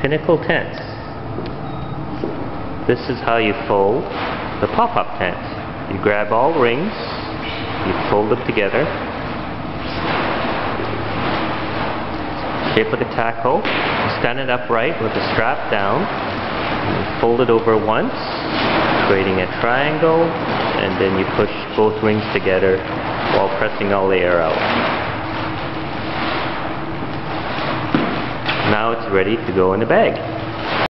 Pinnacle Tents. This is how you fold the pop-up tent. You grab all rings, you fold them together, shape like a you stand it upright with the strap down, fold it over once, creating a triangle, and then you push both rings together while pressing all the air out. Now it's ready to go in the bag.